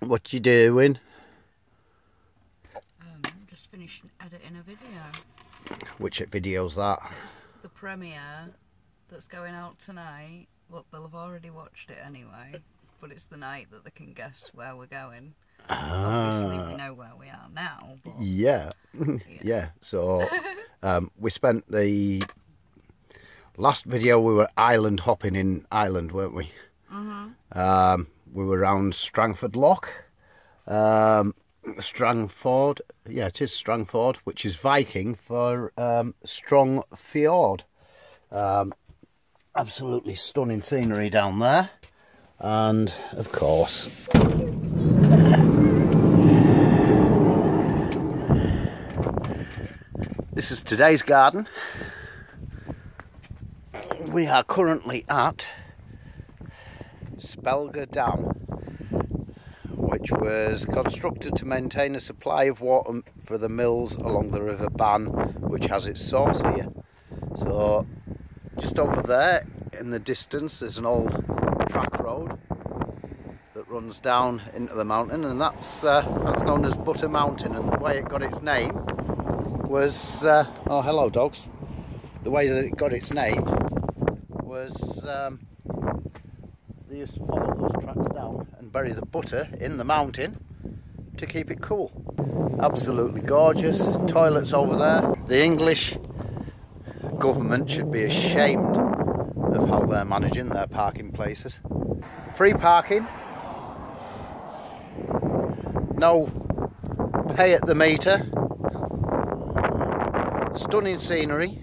What you doing? Um, just finished editing a video. Which video's that? It's the premiere that's going out tonight. Well, they'll have already watched it anyway. But it's the night that they can guess where we're going. Obviously, we Ah, know where we are now. But yeah, yeah. So um, we spent the last video we were island hopping in Ireland, weren't we? Mhm. Um, we were around Strangford Lough, um, Strangford. Yeah, it is Strangford, which is Viking for um, Strong Fjord. Um, absolutely stunning scenery down there, and of course. This is today's garden. We are currently at Spelga Dam, which was constructed to maintain a supply of water for the mills along the River Bann, which has its source here. So, just over there in the distance, there's an old track road that runs down into the mountain, and that's uh, that's known as Butter Mountain. And the way it got its name was uh, oh hello dogs. The way that it got its name was um, they used to follow those tracks down and bury the butter in the mountain to keep it cool. Absolutely gorgeous. There's toilets over there. The English government should be ashamed of how they're managing their parking places. Free parking. No pay at the meter. Stunning scenery.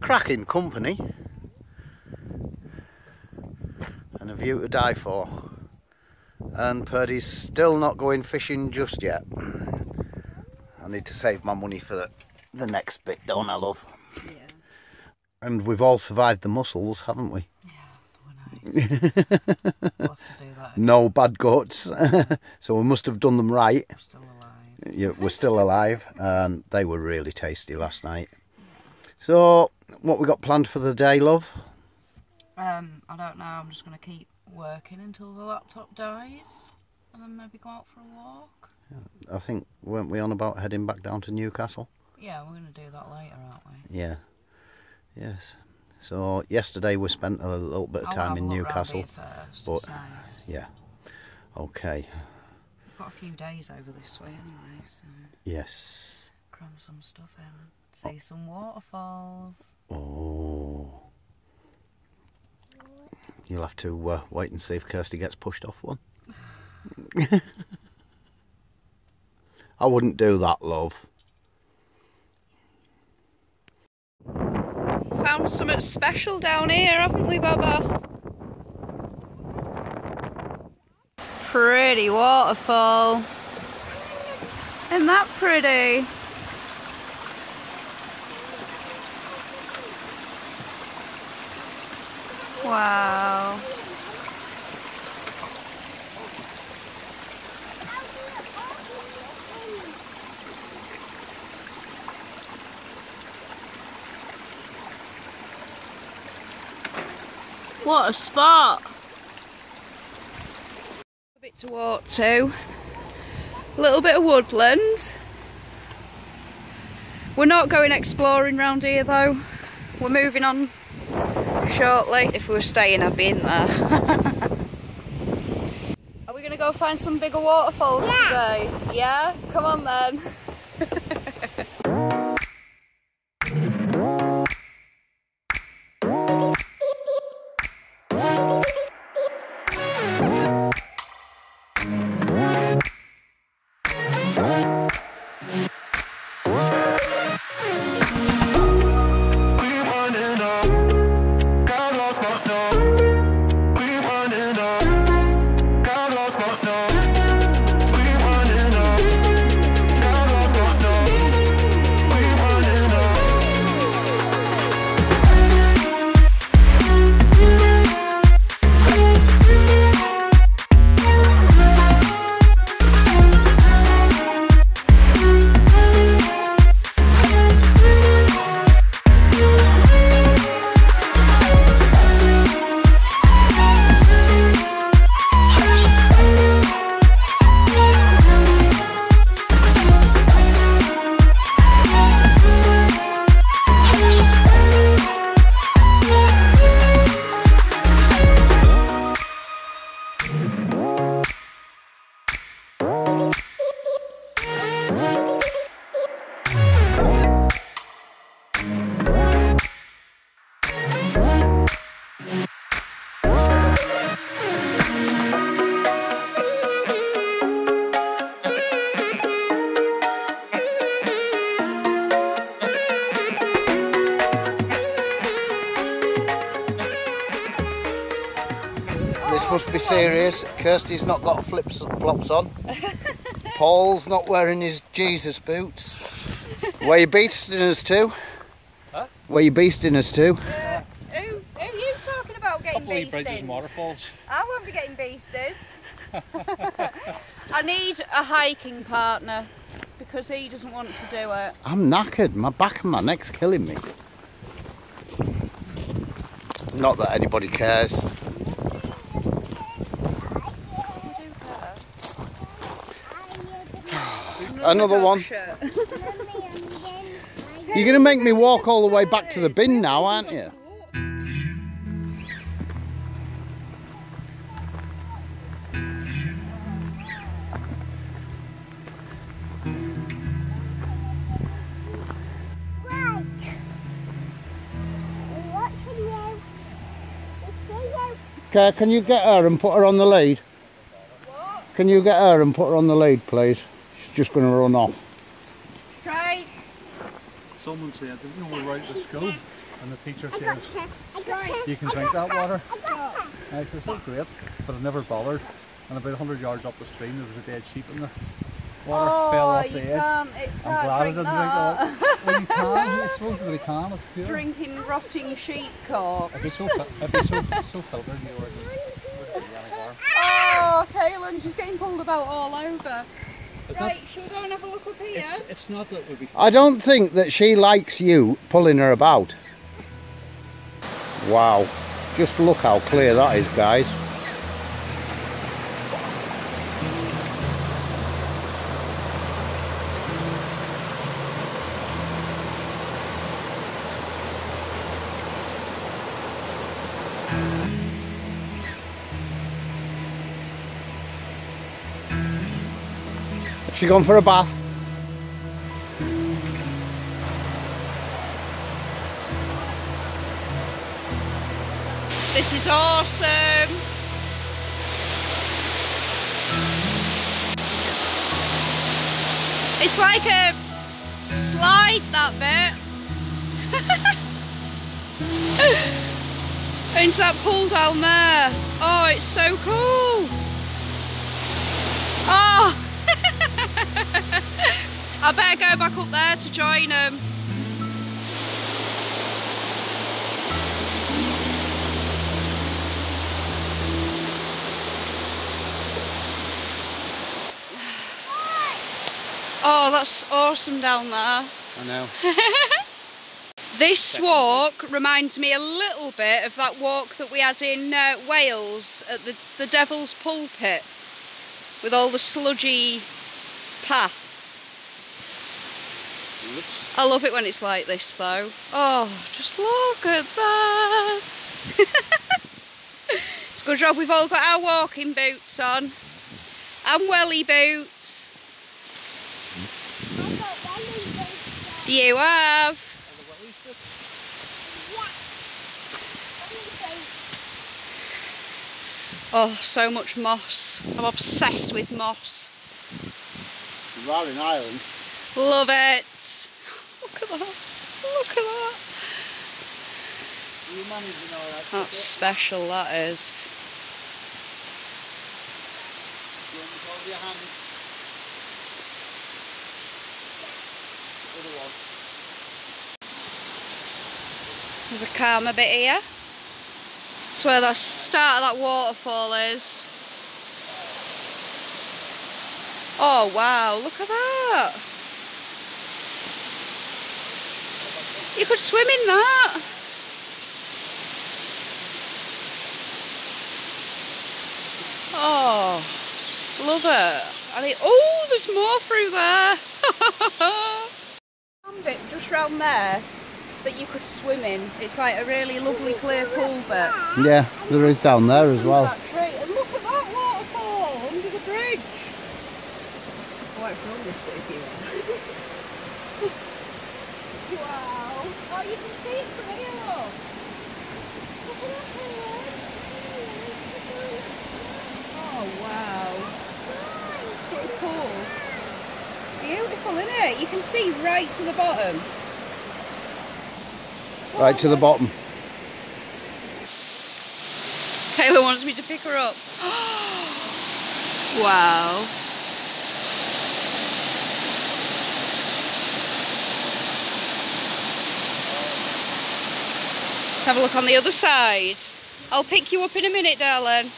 Cracking company. And a view to die for. And Purdy's still not going fishing just yet. I need to save my money for the, the next bit, don't I, love? Yeah. And we've all survived the mussels, haven't we? We'll have to do that. No bad guts. so we must have done them right. I'm still alive. yeah, we're still alive and they were really tasty last night. So, what we got planned for the day, love? Um, I don't know. I'm just going to keep working until the laptop dies. And then maybe go out for a walk. I think, weren't we on about heading back down to Newcastle? Yeah, we're going to do that later, aren't we? Yeah. Yes. So, yesterday we spent a little bit of I'll time in a look round Newcastle. first. but- nice. Yeah. Okay. We've got a few days over this way anyway, so Yes. cram some stuff in. See some waterfalls. Oh. You'll have to uh, wait and see if Kirsty gets pushed off one. I wouldn't do that, love. Found something special down here, haven't we, Baba? Pretty waterfall. Isn't that pretty? Wow. What a spot! A bit to walk to. A little bit of woodland. We're not going exploring round here though. We're moving on shortly. If we were staying, I'd be in there. Are we going to go find some bigger waterfalls today? Yeah? Come on then. be serious. Kirsty's not got flips flops on. Paul's not wearing his Jesus boots. Where you beasting us to? Huh? Where you beasting us to? Uh, who, who are you talking about getting beasted? bridges and waterfalls. I won't be getting beasted. I need a hiking partner because he doesn't want to do it. I'm knackered. My back and my neck's killing me. Not that anybody cares. Another one. You're going to make me walk all the way back to the bin now, aren't you? Okay, can you get her and put her on the lead? Can you get her and put her on the lead, please? She's just going to run off. Right, Someone said that you know we're right at school and the teacher says you can drink that water. And I says, oh great, but I never bothered. And about 100 yards up the stream there was a dead sheep in the water, oh, fell off the edge. I'm can't glad I didn't that. drink that. well you can, I suppose that we can, it's pure. Drinking rotting sheep corpse. It'd be so, fil- it'd be so, so filtered you wouldn't, wouldn't be any harm. Oh, Kaylin, she's getting pulled about all over. It's Right, shall we go and have a look up here? It's, it's not that we'd be I don't think that she likes you pulling her about. Wow. Just look how clear that is, guys. Has she gone for a bath? This is awesome. It's like a slide that bit. Into that pool down there. Oh, it's so cool. Oh. I better go back up there to join them. Oh, that's awesome down there. I know. This walk reminds me a little bit of that walk that we had in uh, Wales at the, the Devil's Pulpit with all the sludgy path. I love it when it's like this though. Oh, just look at that. it's a good job we've all got our walking boots on and welly boots. You have. Oh, so much moss. I'm obsessed with moss. You are in Ireland. Love it. Look at that. Look at that. You managing all right? That's special, that is. Do you want me to hold your hand? Other one. There's a calmer bit here. It's where the start of that waterfall is. Oh wow, look at that. You could swim in that. Oh, love it. And it, oh, there's more through there. Bit just round there that you could swim in. It's like a really lovely clear pool bit. Yeah, there is down there as well. And look at that waterfall under the bridge. I might film this bit if you want. wow. Oh, you can see it from here. Look. Look at that Oh, wow. Pretty cool. Beautiful, isn't it? You can see right to the bottom. Right to the bottom. Kayla wants me me to pick her up. wow. Let's have a look on the other side. I'll pick you up in a minute, darling.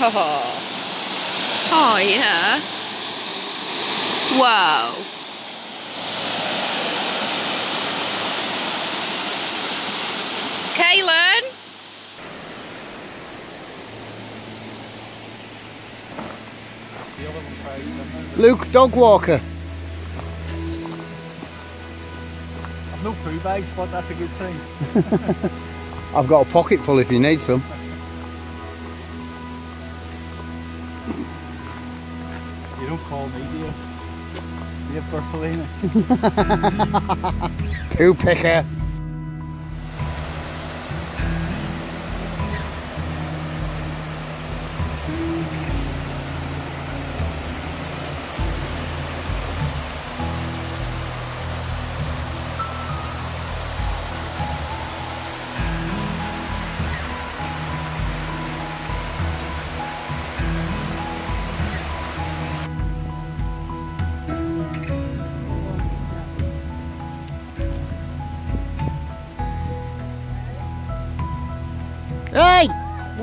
Oh, oh yeah. Wow. Kaylin? Luke, dog walker. No poo bags, but that's a good thing. I've got a pocket full if you need some. You don't call me, do you? Dave Bertolini. Poo picker.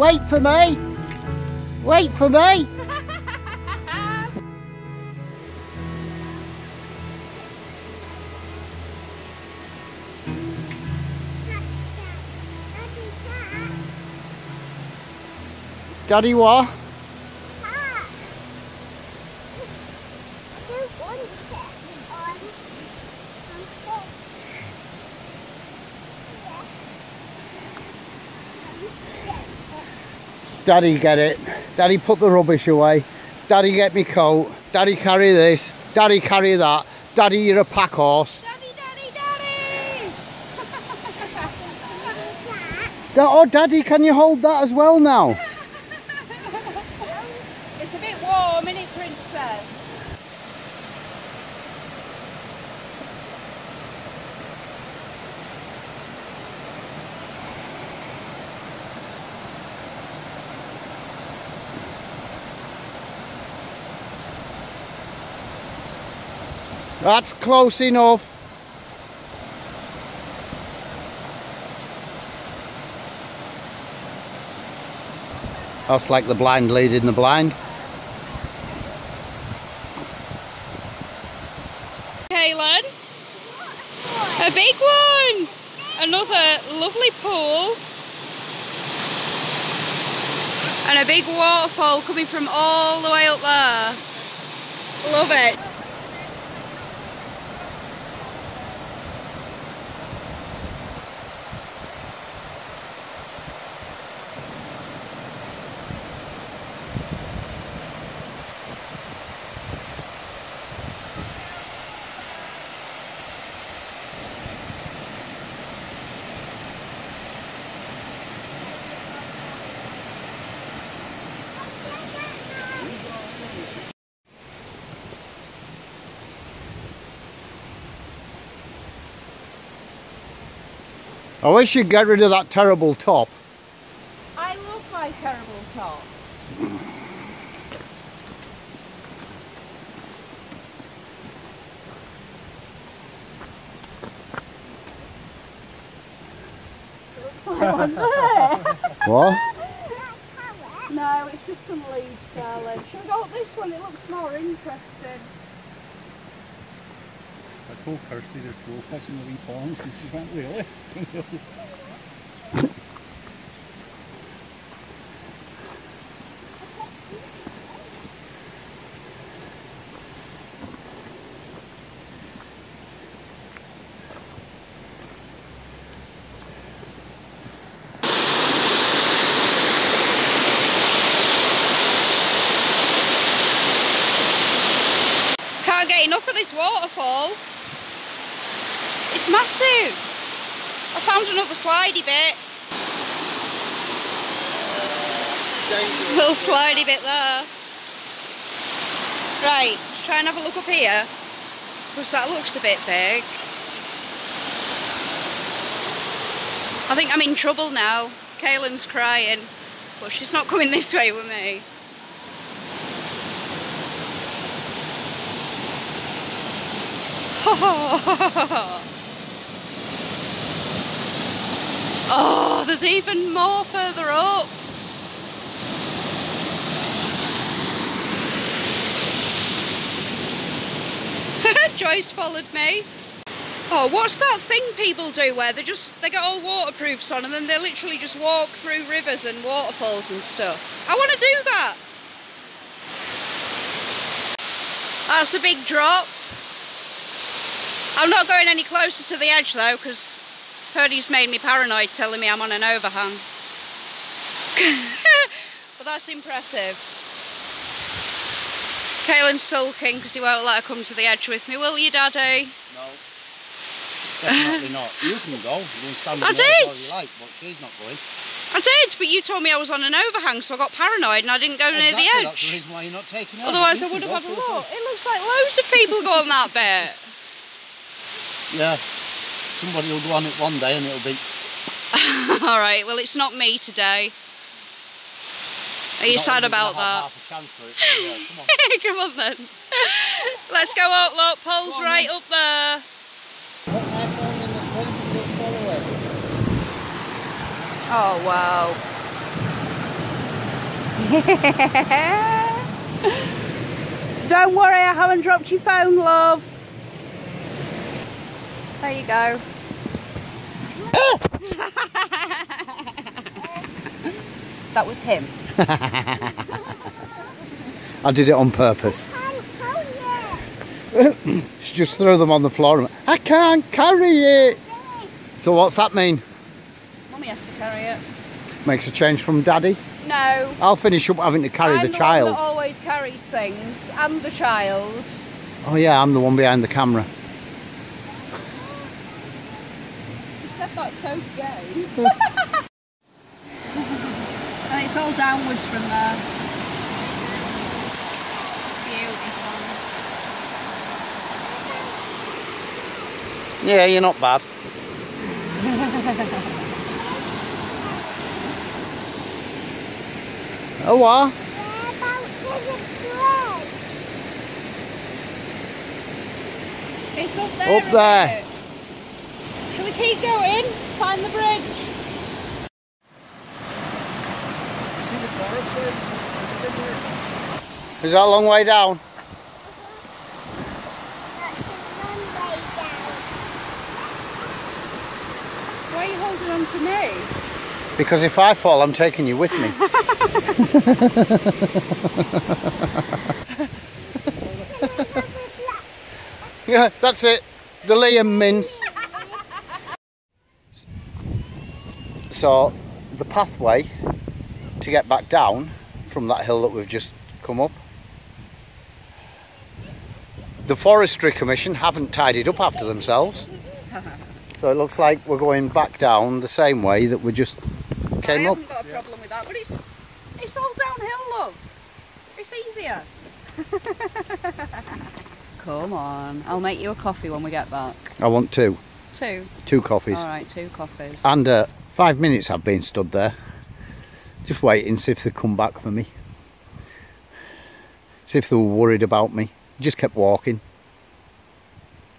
Wait for me. Wait for me. Daddy what? Daddy get it. Daddy put the rubbish away. Daddy get me coat. Daddy carry this. Daddy carry that. Daddy you're a pack horse. Daddy, daddy, daddy! Da- oh daddy can you hold that as well now? It's a bit warm, isn't it, princess? That's close enough. That's like the blind leading the blind. Kaylin? A big one! Another lovely pool. And a big waterfall coming from all the way up there. Love it. I wish you'd get rid of that terrible top. I love my terrible top. What? No, it's just some leaves, darling. Should we go up this one? It looks more interesting. Told Kirsty there's goldfish in the wee ponds and she went, really? Can't get enough of this waterfall. It's massive. I found another slidey bit. Little slidey bit there. Right, try and have a look up here. Because that looks a bit big. I think I'm in trouble now. Kaylin's crying. But she's not coming this way with me. oh, there's even more further up. Joyce followed me. Oh, what's that thing people do where they just, they get all waterproofs on and then they literally just walk through rivers and waterfalls and stuff. I want to do that. That's a big drop. I'm not going any closer to the edge though because Purdy's made me paranoid telling me I'm on an overhang. but that's impressive. Kaylin's sulking because he won't let her come to the edge with me, will you, Daddy? No. Definitely not. You can go. You can stand I there as did. you like, but she's not going. I did, but you told me I was on an overhang, so I got paranoid and I didn't go near the edge. That's the reason why you're not taking her. Otherwise, I would have had a look. It looks like loads of people go on that bit. Yeah. Somebody will go on it one day and it'll be. All right, well, it's not me today. Are you not sad about that? Half a chance for it. yeah, come on. Come on then. Let's go out, look. Paul's on, right then. up there. Put my phone in the front and just follow it. Oh, wow. Don't worry, I haven't dropped your phone, love. There you go. that was him. I did it on purpose. she just threw them on the floor and went, I can't carry it. So what's that mean? Mummy has to carry it. Makes a change from daddy? No. I'll finish up having to carry I'm the the child. always carries things. and the child. Oh yeah, I'm the one behind the camera. He said that's so gay. and it's all downwards from there. Beautiful. Yeah, you're not bad. oh what? It's up there. Up there. isn't it? Shall we keep going? Find the bridge. Is that a long way down? Why are you holding on to me? Because if I fall, I'm taking you with me. yeah, that's it. The Liam mince. So, the pathway to get back down from that hill that we've just come up, the Forestry Commission haven't tidied up after themselves. So it looks like we're going back down the same way that we just came up. I haven't got a problem with that, but it's it's all downhill, love. It's easier. Come on, I'll make you a coffee when we get back. I want two, Two. two coffees. All right, two coffees. And uh, five minutes I've been stood there, just waiting, to see if they come back for me. See if they were worried about me. Just kept walking.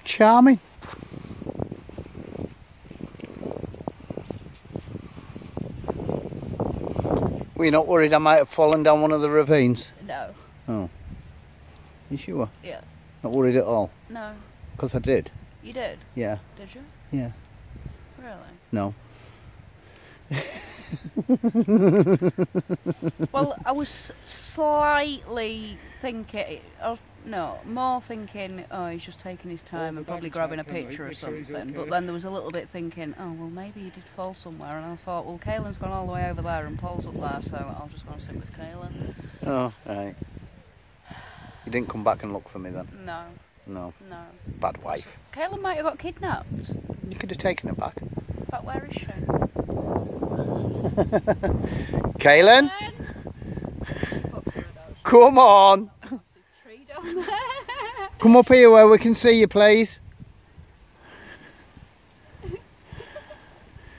Charming. Were you not worried I might have fallen down one of the ravines? no. Oh you sure? Yeah. Not worried at all? No. Because I did. You did. Yeah. Did you? Yeah. Really? No. Well, I was slightly thinking, oh, no, more thinking, oh, he's just taking his time and probably grabbing a picture or make sure something. okay. But then there was a little bit thinking, oh, well, maybe he did fall somewhere. And I thought, well, Kaylin's gone all the way over there and Paul's up there, so I'll just go and sit with Kaylin. Oh, right. You didn't come back and look for me then? No, No. no. Bad wife. Kaylin might have got kidnapped. You could have taken her back. But where is she? Kaylin, Up to her though. come on. Tree down there. Come up here where we can see you, please.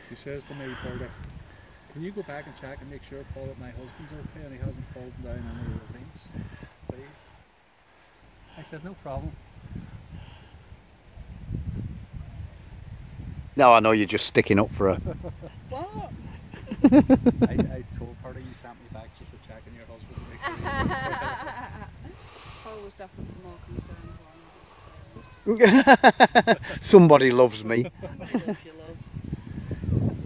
She says to me, Purdy, Can you go back and check and make sure, Paul, that my husband's okay and he hasn't fallen down any ravines, please? I said, no problem. No, I know you're just sticking up for her. What? I, I told Party you sent me back just to check on your husband to make sure he was okay. Paul was definitely more concerned when Somebody loves me. I love you, love.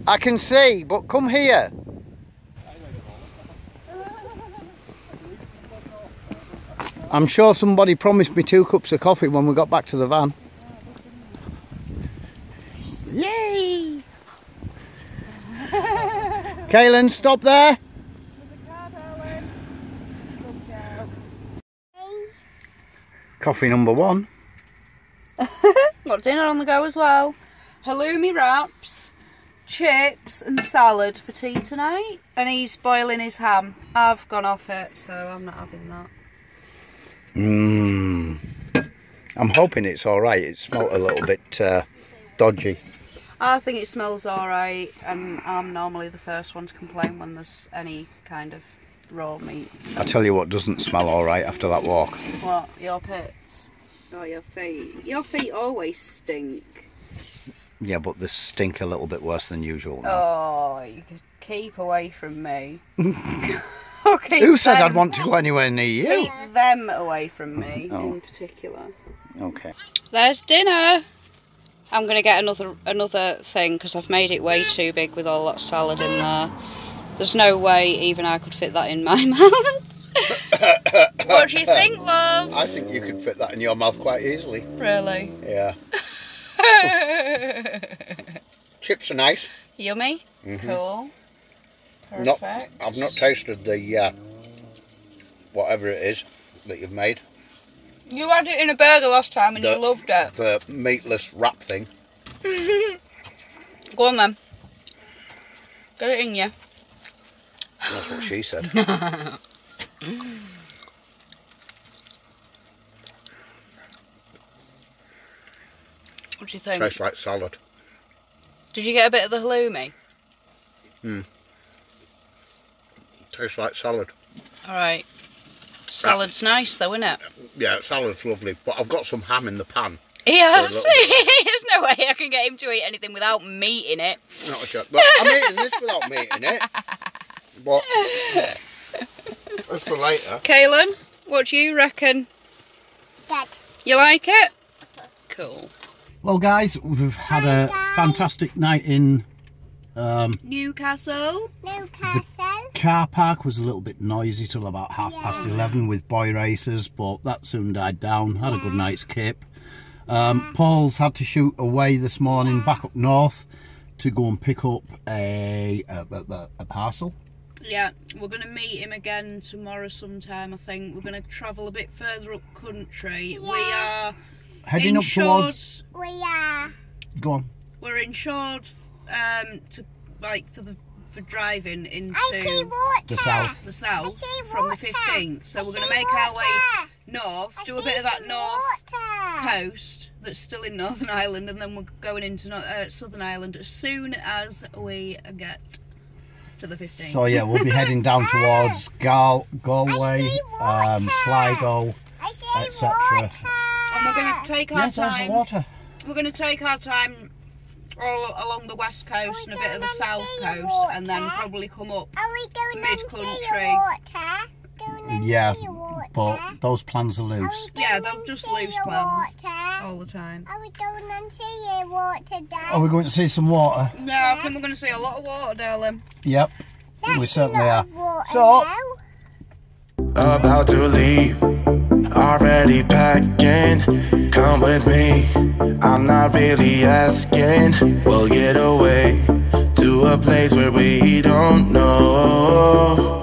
I can see, but come here. I'm sure somebody promised me two cups of coffee when we got back to the van. Yay! Kaylin, stop there. Coffee number one. Got dinner on the go as well. Halloumi wraps, chips and salad for tea tonight. And he's boiling his ham. I've gone off it, so I'm not having that. Mmm. I'm hoping it's all right. It smelt a little bit uh, dodgy. I think it smells alright, and I'm normally the first one to complain when there's any kind of raw meat. I tell you what doesn't smell all right after that walk. What? Your pits? Or your feet? Your feet always stink. Yeah, but they stink a little bit worse than usual. now. Oh, you could keep away from me. Or keep Who said I'd want to go anywhere near you? Keep them away from me Oh. in particular. Okay. There's dinner. I'm gonna get another another thing because I've made it way too big with all that salad in there. There's no way even I could fit that in my mouth. what do you think, love? I think you could fit that in your mouth quite easily. Really? Yeah. Chips are nice. Yummy. Mhm. Cool. Not- Perfect. I've not tasted the uh, whatever it is that you've made. You had it in a burger last time and The- you loved it. The meatless wrap thing. Go on then. Get it in you. That's what she said. What do you think? Tastes like salad. Did you get a bit of the halloumi? Hmm. Tastes like salad. Alright. Salad's nice though, isn't it? Yeah, salad's lovely. But I've got some ham in the pan. Yes. For a. There's no way I can get him to eat anything without meat in it. Not a joke. But I'm eating this without meat in it. But that's for later. Kaylin, what do you reckon? Good. You like it? Cool. Well, guys, we've had a fantastic night in. Um, Newcastle. Newcastle. Car park was a little bit noisy till about half past 11 with boy racers, but that soon died down. Had a good night's kip. Um, Paul's had to shoot away this morning back up north to go and pick up a, a, a, a parcel. Yeah, we're going to meet him again tomorrow sometime, I think. We're going to travel a bit further up country. We are Heading up towards. We are. Go on. We're insured um, to like for the for driving I see into water. The south. the south I see from the 15th. So I we're going to see make our way north, I do a bit of that north water. coast that's still in Northern Ireland, and then we're going into uh, Southern Ireland as soon as we get to the 15th. So, yeah, we'll be heading down towards Gal- Galway, um. Sligo. I see etc. water. and we're going to take our Yes, there's the time. water. We're going to take our time all along the west coast and a bit of the south and see the coast, and then probably come up. Are we going and see Mid-country. water? Yeah, see your water? but those plans are Are loose. Yeah, they're just loose plans. Water? all the time. Are we going and see your water, Dad? Are we going to see some water? Yeah, I think we're going to see a lot of water, darling. Yep, That's we a certainly lot are. of water So- now. About to leave, already packing. Come with me, I'm not really asking. We'll get away to a place where we don't know.